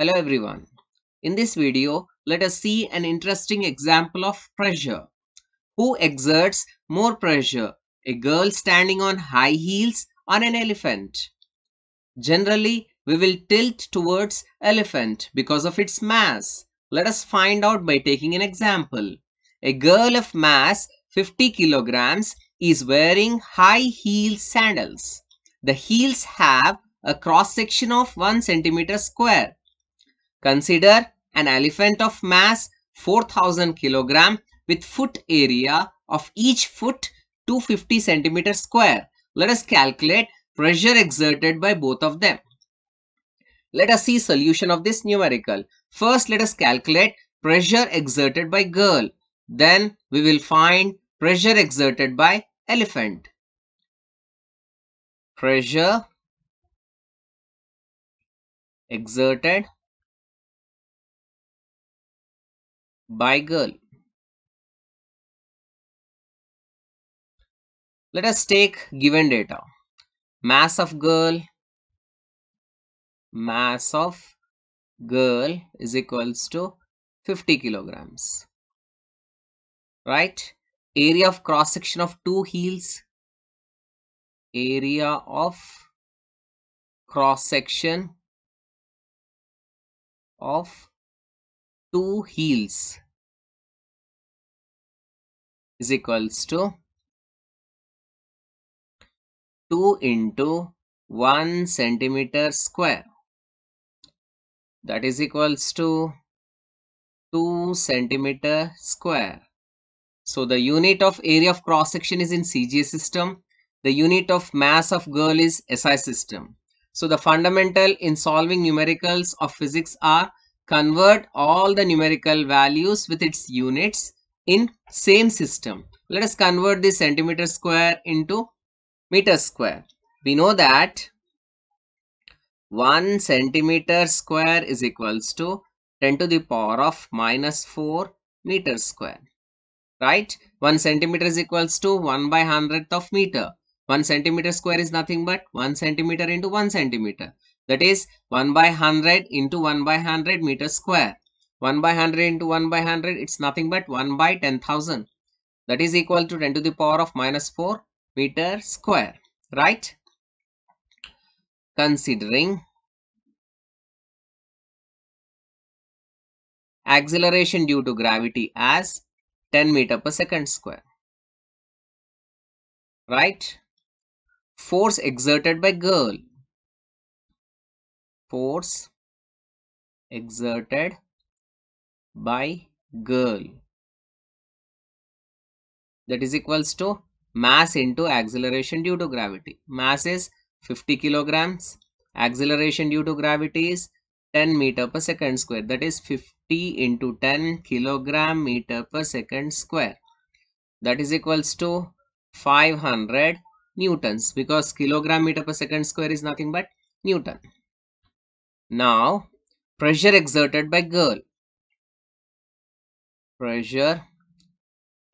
Hello everyone. In this video, let us see an interesting example of pressure. Who exerts more pressure? A girl standing on high heels or an elephant? Generally, we will tilt towards elephant because of its mass. Let us find out by taking an example. A girl of mass 50 kilograms is wearing high heel sandals. The heels have a cross section of 1 centimeter square. Consider an elephant of mass 4000 kilogram with foot area of each foot 250 centimeter square. Let us calculate pressure exerted by both of them. Let us see solution of this numerical. First, let us calculate pressure exerted by girl. Then we will find pressure exerted by elephant. Pressure exerted by girl. Let us take given data. Mass of girl, mass of girl is equals to 50 kilograms. Right? Area of cross section of two heels, area of cross section of two heels is equals to 2 into 1 centimeter square that is equals to 2 centimeter square. So the unit of area of cross section is in CGS system. The unit of mass of girl is SI system. So the fundamental in solving numericals of physics are convert all the numerical values with its units in same system. Let us convert the centimeter square into meter square. We know that 1 centimeter square is equals to 10 to the power of minus 4 meter square. Right? 1 centimeter is equals to 1 by 100th of meter. 1 centimeter square is nothing but 1 centimeter into 1 centimeter. That is 1 by 100 into 1 by 100 meter square. 1 by 100 into 1 by 100 it's nothing but 1 by 10,000. That is equal to 10 to the power of minus 4 meter square. Right? Considering acceleration due to gravity as 10 meter per second square. Right? Force exerted by girl. Force exerted by girl. That is equals to mass into acceleration due to gravity. Mass is 50 kilograms. Acceleration due to gravity is 10 meter per second square. That is 50 into 10 kilogram meter per second square. That is equals to 500 newtons because kilogram meter per second square is nothing but newton. Now, pressure exerted by girl. Pressure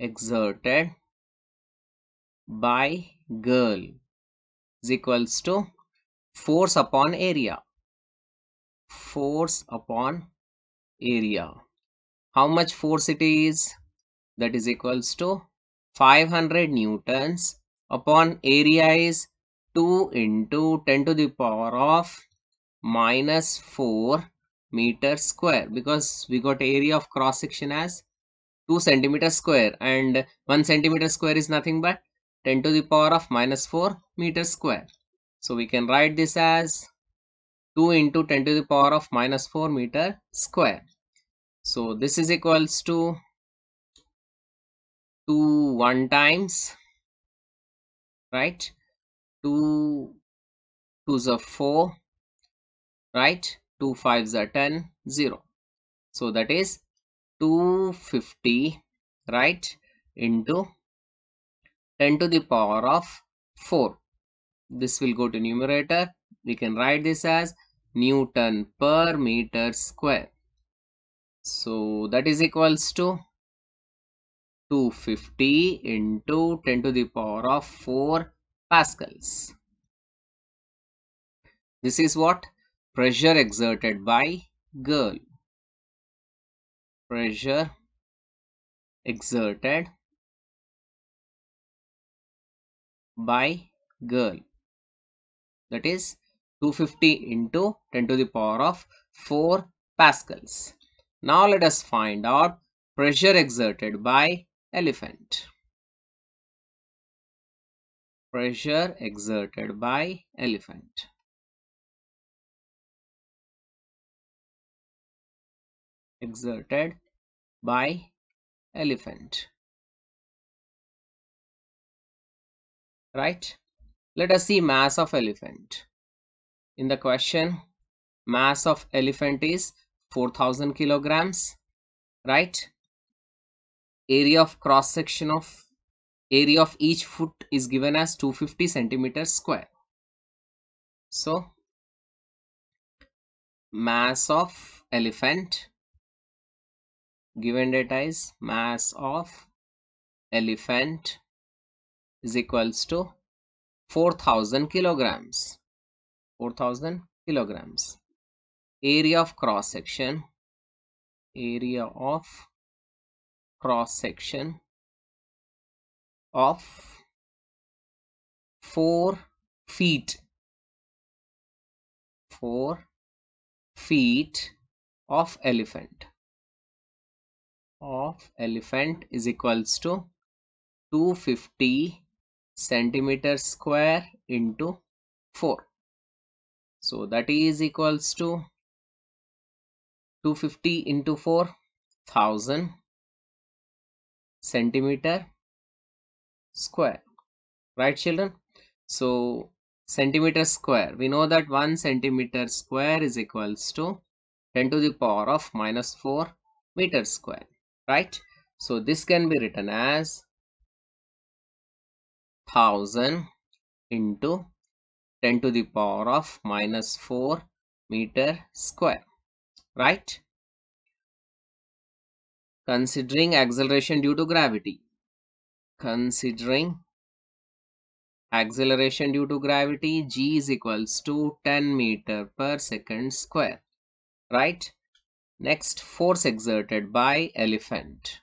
exerted by girl is equals to force upon area. Force upon area. How much force it is? That is equals to 500 newtons upon area is 2 into 10 to the power of minus 4 meter square because we got area of cross section as 2 centimeter square and 1 centimeter square is nothing but 10 to the power of minus 4 meter square. So we can write this as 2 into 10 to the power of minus 4 meter square. So this is equals to 2 1 times right 2 2s are 4 right? 2 5s are 10 0 so that is 250 right into 10 to the power of 4 this will go to numerator. We can write this as newton per meter square. So that is equals to 250 into 10 to the power of 4 pascals. This is what pressure exerted by girl pressure exerted by girl that is 250 into 10 to the power of 4 pascals. Now let us find out pressure exerted by elephant. Pressure exerted by elephant. Exerted by elephant. Right? Let us see mass of elephant. In the question, mass of elephant is 4000 kilograms, right? Area of cross section of area of each foot is given as 250 centimeters square. So, mass of elephant given data is mass of elephant is equals to 4000 kilograms. 4000 kilograms. Area of cross section. Area of cross section of 4 feet. 4 feet of elephant of elephant is equals to 250 centimeter square into 4 so that is equals to 250 into 4 thousand centimeter square. Right children? So centimeter square. We know that 1 centimeter square is equals to 10 to the power of minus 4 meter square right? So this can be written as 1000 into 10 to the power of minus 4 meter square right? Considering acceleration due to gravity. Considering acceleration due to gravity g is equals to 10 meter per second square right Next, force exerted by elephant.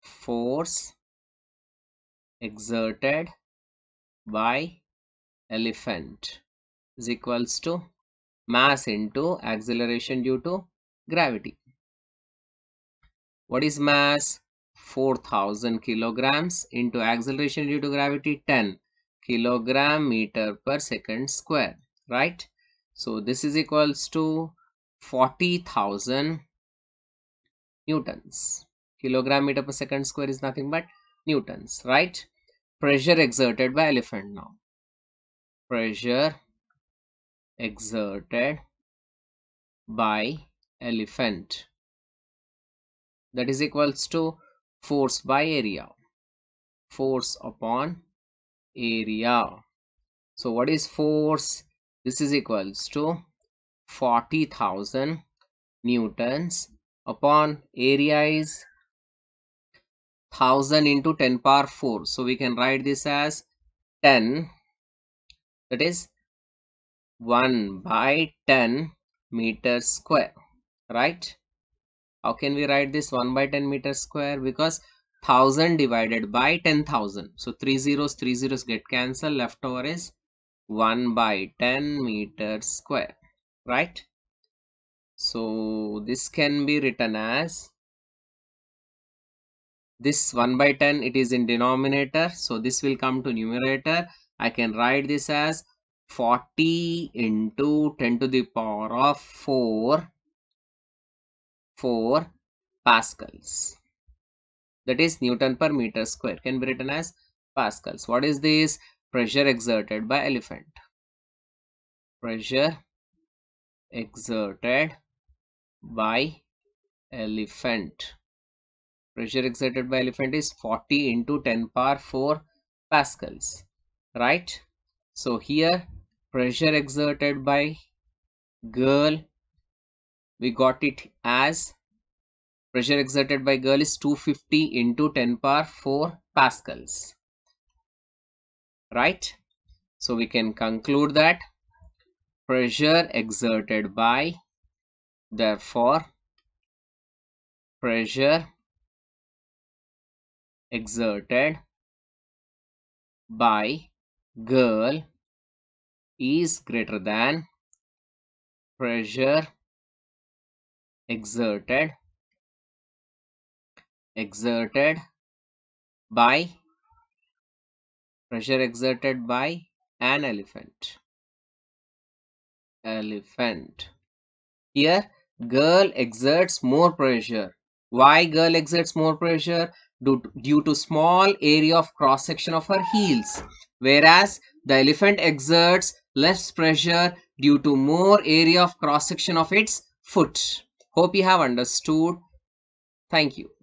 Force exerted by elephant is equals to mass into acceleration due to gravity. What is mass? 4000 kilograms into acceleration due to gravity 10 kilogram meter per second square, right? So this is equals to 40,000 newtons. Kilogram meter per second square is nothing but newtons, right? Pressure exerted by elephant now. Pressure exerted by elephant that is equals to force by area force upon area so what is force this is equals to 40,000 newtons upon area is 1000 into 10 power 4 so we can write this as 10 that is 1 by 10 meter square right? How can we write this 1 by 10 meter square? Because 1000 divided by 10,000 so 3 zeros 3 zeros get cancelled. Left over is 1 by 10 meter square right? So this can be written as this 1 by 10 it is in denominator. So this will come to numerator. I can write this as 40 into 10 to the power of 4 4 pascals. That is newton per meter square. Can be written as pascals. What is this? Pressure exerted by elephant. Pressure exerted by elephant. Pressure exerted by elephant is 40 into 10 power 4 pascals. Right? So here pressure exerted by girl we got it as pressure exerted by girl is 250 into 10 power 4 pascals right so we can conclude that pressure exerted by therefore pressure exerted by girl is greater than pressure exerted exerted by pressure exerted by an elephant elephant. Here girl exerts more pressure. Why girl exerts more pressure? Due to, due to small area of cross section of her heels. Whereas the elephant exerts less pressure due to more area of cross section of its foot. Hope you have understood. Thank you